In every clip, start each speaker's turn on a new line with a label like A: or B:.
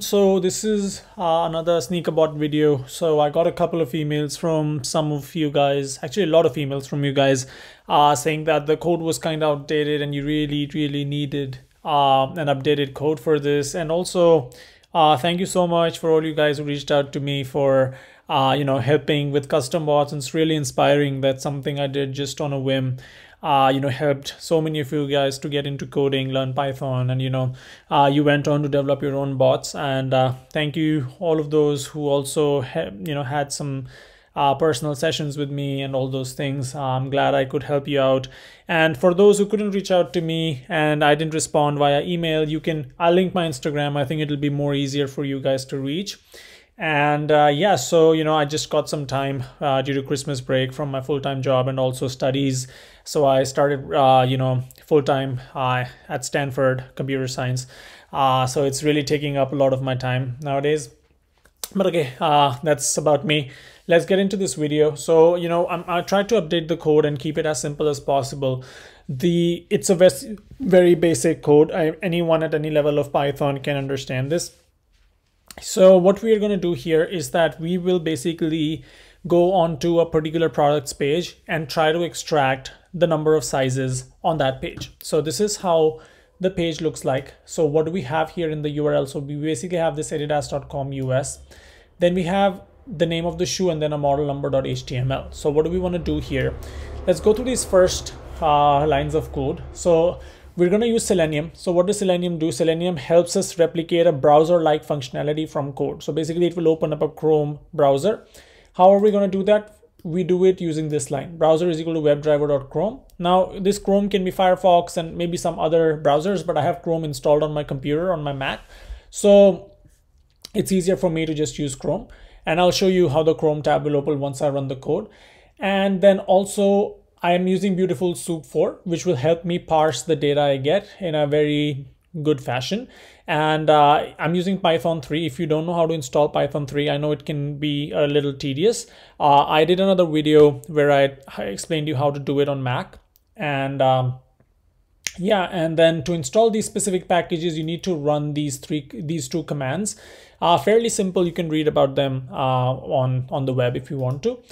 A: So this is uh, another sneakerbot video. So I got a couple of emails from some of you guys, actually a lot of emails from you guys uh, saying that the code was kind of outdated and you really, really needed uh, an updated code for this. And also uh, thank you so much for all you guys who reached out to me for uh, you know helping with custom bots. And it's really inspiring. That's something I did just on a whim uh, you know helped so many of you guys to get into coding learn python and you know uh, you went on to develop your own bots and uh, thank you all of those who also you know had some uh, personal sessions with me and all those things. I'm glad I could help you out. And for those who couldn't reach out to me and I didn't respond via email, you can, I'll link my Instagram. I think it'll be more easier for you guys to reach and uh, yeah so you know i just got some time uh, due to christmas break from my full-time job and also studies. So i started uh, you know full-time uh, at stanford computer science. Uh, so it's really taking up a lot of my time nowadays. But okay uh, that's about me. Let's get into this video. So you know I'm, i tried to update the code and keep it as simple as possible. The it's a very basic code. I, anyone at any level of python can understand this so what we are going to do here is that we will basically go onto a particular products page and try to extract the number of sizes on that page. So this is how the page looks like. So what do we have here in the URL? So we basically have this adidas.com US. Then we have the name of the shoe and then a model number.html. So what do we want to do here? Let's go through these first uh, lines of code. So we're going to use Selenium. So what does Selenium do? Selenium helps us replicate a browser-like functionality from code. So basically it will open up a Chrome browser. How are we going to do that? We do it using this line, browser is equal to webdriver.chrome. Now this Chrome can be Firefox and maybe some other browsers, but I have Chrome installed on my computer, on my Mac. So it's easier for me to just use Chrome. And I'll show you how the Chrome tab will open once I run the code. And then also I am using Beautiful Soup 4, which will help me parse the data I get in a very good fashion. And uh, I'm using Python 3. If you don't know how to install Python 3, I know it can be a little tedious. Uh, I did another video where I, explained you how to do it on Mac. And um, yeah, and then to install these specific packages, you need to run these three, these two commands. Uh, fairly simple. You can read about them uh, on, on the web if you want to.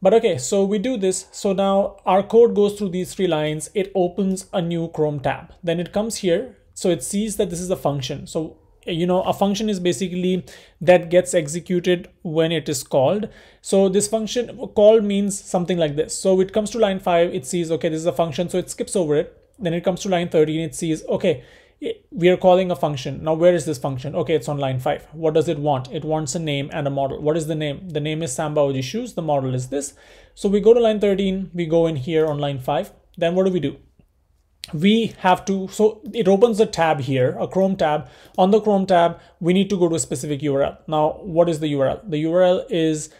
A: But okay, so we do this. So now our code goes through these three lines. It opens a new Chrome tab. Then it comes here. So it sees that this is a function. So you know a function is basically that gets executed when it is called so this function call means something like this so it comes to line 5 it sees okay this is a function so it skips over it then it comes to line 13 it sees okay we are calling a function. Now, where is this function? Okay, it's on line five. What does it want? It wants a name and a model. What is the name? The name is Samba OG shoes. The model is this. So we go to line 13, we go in here on line five. Then what do we do? We have to, so it opens a tab here, a Chrome tab. On the Chrome tab, we need to go to a specific URL. Now, what is the URL? The URL is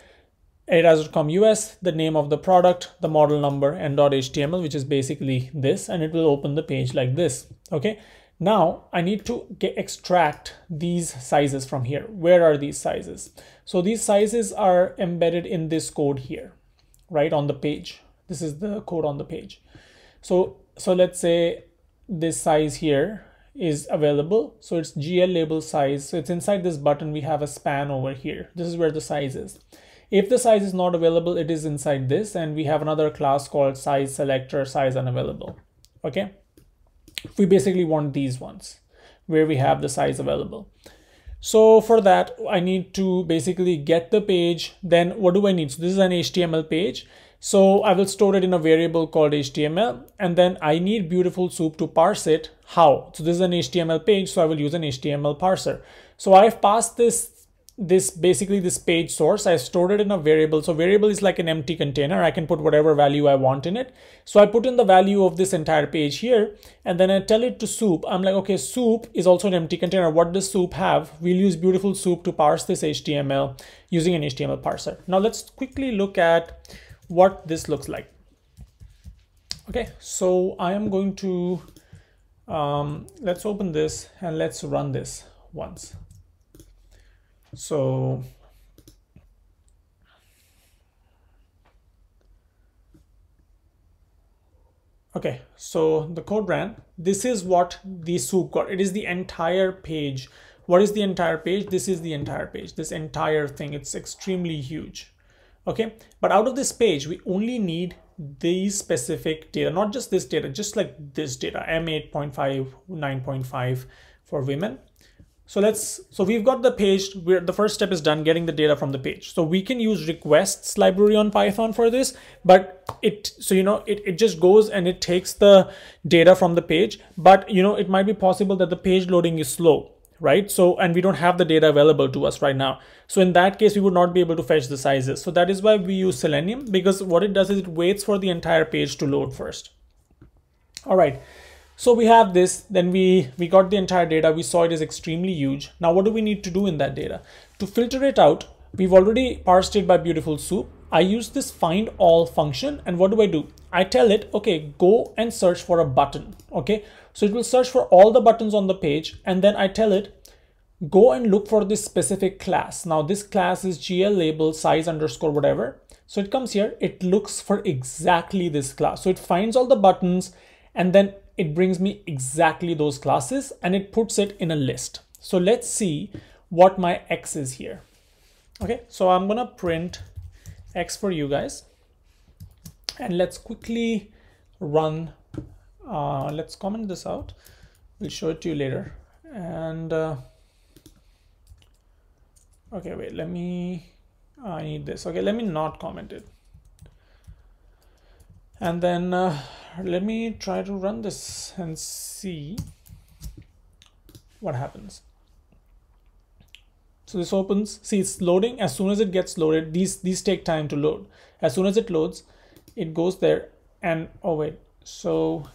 A: adidas.com US, the name of the product, the model number, and .html, which is basically this, and it will open the page like this. Okay. Now I need to get, extract these sizes from here. Where are these sizes? So these sizes are embedded in this code here, right on the page. This is the code on the page. So, so let's say this size here is available. So it's GL label size. So it's inside this button. We have a span over here. This is where the size is. If the size is not available, it is inside this. And we have another class called size selector size unavailable. Okay we basically want these ones where we have the size available. So for that, I need to basically get the page. Then what do I need? So this is an HTML page. So I will store it in a variable called HTML. And then I need Beautiful Soup to parse it. How? So this is an HTML page. So I will use an HTML parser. So I've passed this this basically this page source i stored it in a variable. So variable is like an empty container. I can put whatever value i want in it. So i put in the value of this entire page here and then i tell it to soup. I'm like okay soup is also an empty container. What does soup have? We'll use beautiful soup to parse this html using an html parser. Now let's quickly look at what this looks like. Okay so i am going to um, let's open this and let's run this once so okay so the code ran. This is what the soup got. It is the entire page. What is the entire page? This is the entire page. This entire thing. It's extremely huge. Okay? But out of this page we only need these specific data. Not just this data just like this data. M8.5 9.5 for women so let's so we've got the page where the first step is done getting the data from the page. So we can use requests library on python for this but it so you know it, it just goes and it takes the data from the page but you know it might be possible that the page loading is slow right? So and we don't have the data available to us right now. So in that case we would not be able to fetch the sizes. So that is why we use selenium because what it does is it waits for the entire page to load first. All right so we have this then we we got the entire data we saw it is extremely huge now what do we need to do in that data to filter it out we've already parsed it by beautiful soup i use this find all function and what do i do i tell it okay go and search for a button okay so it will search for all the buttons on the page and then I tell it, go and look for this specific class. Now this class is GL label size underscore whatever. So it comes here, it looks for exactly this class. So it finds all the buttons and then it brings me exactly those classes and it puts it in a list. So let's see what my X is here. Okay, so I'm gonna print X for you guys. And let's quickly run uh, let's comment this out we'll show it to you later and uh, okay wait let me I need this okay let me not comment it and then uh, let me try to run this and see what happens. So this opens see it's loading. As soon as it gets loaded these these take time to load. As soon as it loads it goes there and oh wait so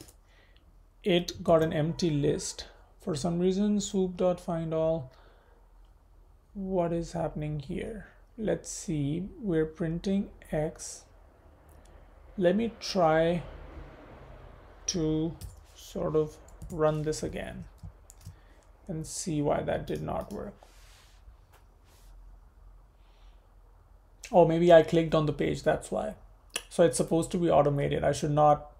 A: it got an empty list. For some reason soup dot find all what is happening here? Let's see we're printing x. Let me try to sort of run this again and see why that did not work oh maybe I clicked on the page that's why so it's supposed to be automated I should not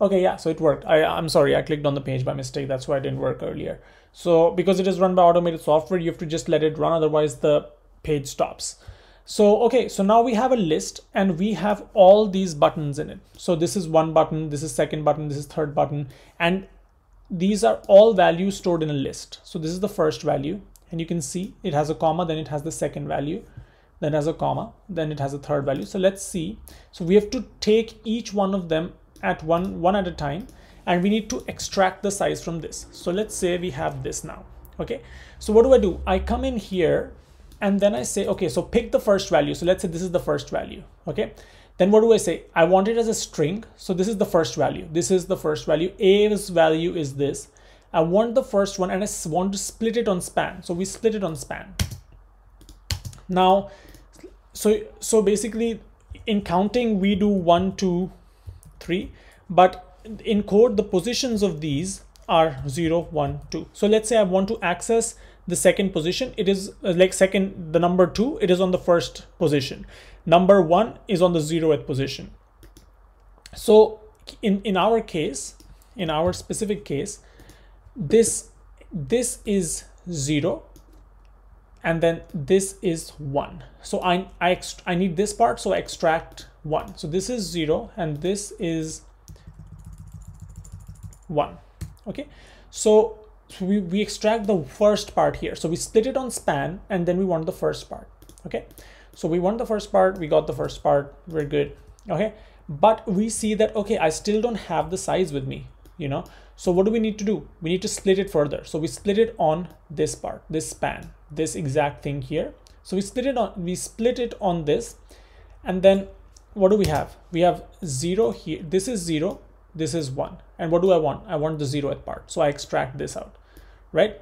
A: Okay, yeah, so it worked. I, I'm sorry, I clicked on the page by mistake. That's why it didn't work earlier. So because it is run by automated software, you have to just let it run. Otherwise the page stops. So, okay, so now we have a list and we have all these buttons in it. So this is one button, this is second button, this is third button, and these are all values stored in a list. So this is the first value and you can see it has a comma, then it has the second value, then it has a comma, then it has a third value. So let's see. So we have to take each one of them at one one at a time and we need to extract the size from this so let's say we have this now okay so what do i do i come in here and then i say okay so pick the first value. So let's say this is the first value okay? Then what do i say? I want it as a string. So this is the first value. This is the first value. A's value is this. I want the first one and i want to split it on span. So we split it on span. Now so so basically in counting we do one, two, three, but in code the positions of these are zero, one, two. so let's say i want to access the second position it is uh, like second the number 2 it is on the first position. Number 1 is on the 0th position. So in in our case in our specific case this this is 0 and then this is 1 so i i, I need this part so i extract 1 so this is 0 and this is 1 okay? So we, we extract the first part here. So we split it on span and then we want the first part okay? So we want the first part we got the first part we're good okay? But we see that okay i still don't have the size with me you know? So what do we need to do? We need to split it further. So we split it on this part this span this exact thing here. So we split it on we split it on this and then what do we have? We have zero here this is zero this is one. And what do i want? I want the zeroth part. So i extract this out right?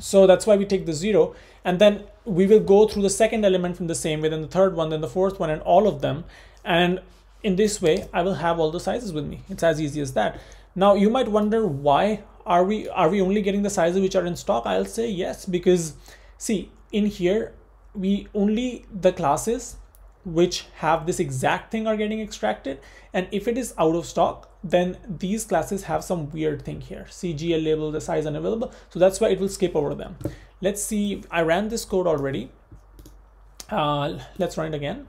A: So that's why we take the zero. And then we will go through the second element from the same way then the third one then the fourth one and all of them. And in this way i will have all the sizes with me. It's as easy as that. Now you might wonder why are we are we only getting the sizes which are in stock? I'll say yes because see in here we only the classes which have this exact thing are getting extracted. And if it is out of stock, then these classes have some weird thing here. CGL label, the size unavailable. So that's why it will skip over them. Let's see, I ran this code already. Uh, let's run it again.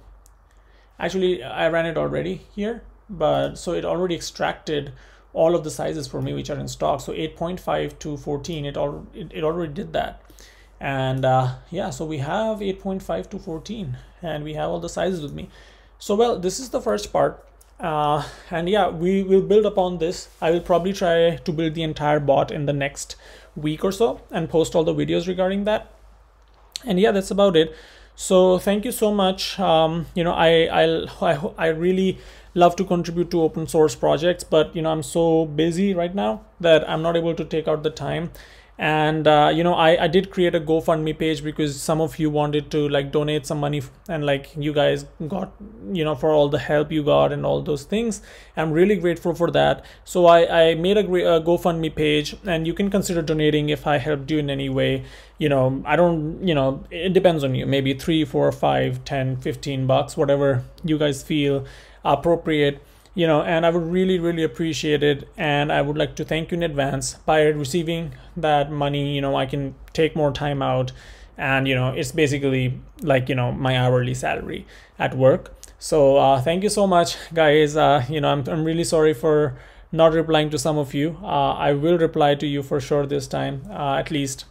A: Actually, I ran it already here, but so it already extracted all of the sizes for me which are in stock. So 8.5 to 14, it, all, it, it already did that and uh, yeah so we have 8.5 to 14 and we have all the sizes with me. So well this is the first part. Uh, and yeah we will build upon this. I will probably try to build the entire bot in the next week or so and post all the videos regarding that. And yeah that's about it. So thank you so much. Um, you know I, I'll, I I really love to contribute to open source projects but you know I'm so busy right now that I'm not able to take out the time and uh, you know I, I did create a gofundme page because some of you wanted to like donate some money and like you guys got you know for all the help you got and all those things. I'm really grateful for that. So i i made a, a gofundme page and you can consider donating if i helped you in any way. You know i don't you know it depends on you. Maybe three four five ten fifteen bucks whatever you guys feel appropriate you know and i would really really appreciate it. And i would like to thank you in advance. By receiving that money you know i can take more time out. And you know it's basically like you know my hourly salary at work. So uh, thank you so much guys. Uh, you know I'm, I'm really sorry for not replying to some of you. Uh, i will reply to you for sure this time uh, at least.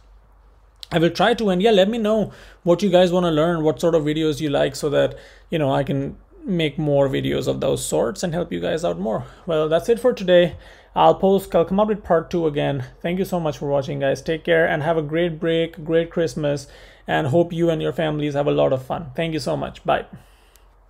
A: I will try to. And yeah let me know what you guys want to learn what sort of videos you like so that you know I can make more videos of those sorts and help you guys out more. Well, that's it for today. I'll post, I'll come up with part two again. Thank you so much for watching guys. Take care and have a great break, great Christmas and hope you and your families have a lot of fun. Thank you so much. Bye.